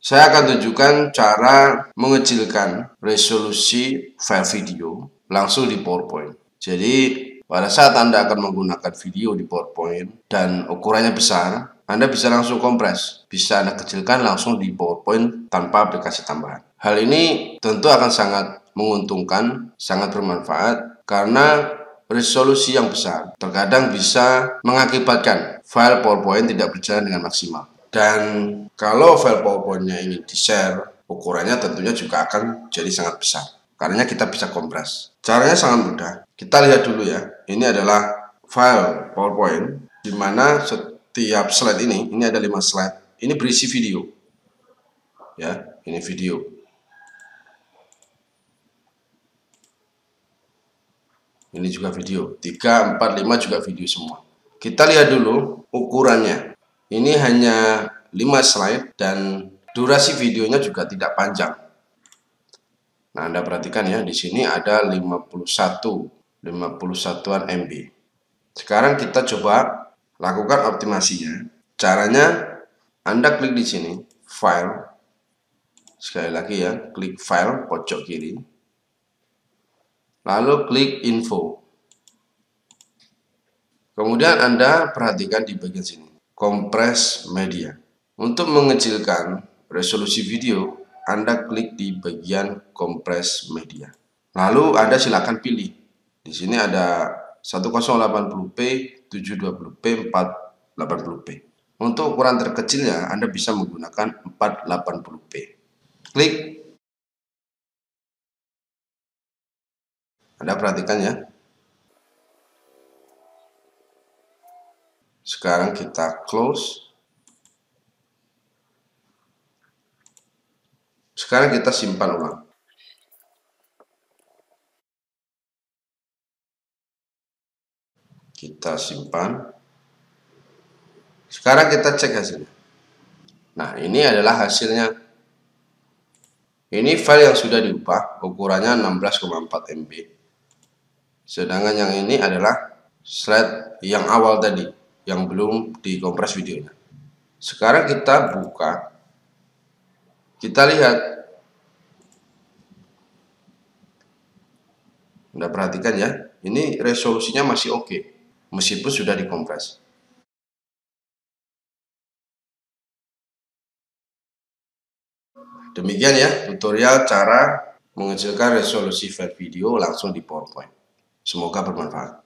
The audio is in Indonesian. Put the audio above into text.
Saya akan tunjukkan cara mengecilkan resolusi file video langsung di PowerPoint. Jadi, pada saat Anda akan menggunakan video di PowerPoint dan ukurannya besar, Anda bisa langsung kompres. Bisa Anda kecilkan langsung di PowerPoint tanpa aplikasi tambahan. Hal ini tentu akan sangat menguntungkan, sangat bermanfaat karena resolusi yang besar terkadang bisa mengakibatkan file PowerPoint tidak berjalan dengan maksimal. Dan kalau file PowerPoint-nya ini di-share, ukurannya tentunya juga akan jadi sangat besar. Karena kita bisa kompres. Caranya sangat mudah. Kita lihat dulu ya. Ini adalah file PowerPoint di mana setiap slide ini, ini ada 5 slide. Ini berisi video. Ya, ini video. Ini juga video. 3, 4, 5 juga video semua. Kita lihat dulu ukurannya. Ini hanya 5 slide dan durasi videonya juga tidak panjang. Nah, Anda perhatikan ya, di sini ada 51 51-an MB. Sekarang kita coba lakukan optimasinya. Caranya Anda klik di sini, file. Sekali lagi ya, klik file pojok kiri. Lalu klik info. Kemudian Anda perhatikan di bagian sini kompres media. Untuk mengecilkan resolusi video, Anda klik di bagian kompres media. Lalu Anda silakan pilih. Di sini ada 1080p, 720p, 480p. Untuk ukuran terkecilnya, Anda bisa menggunakan 480p. Klik. Anda perhatikan ya, Sekarang kita close. Sekarang kita simpan ulang. Kita simpan. Sekarang kita cek hasilnya. Nah, ini adalah hasilnya. Ini file yang sudah diubah, ukurannya 16,4 MB. Sedangkan yang ini adalah slide yang awal tadi yang belum dikompres videonya. Sekarang kita buka, kita lihat. Anda perhatikan ya, ini resolusinya masih oke, meskipun sudah dikompres. Demikian ya tutorial cara mengecilkan resolusi file video langsung di PowerPoint. Semoga bermanfaat.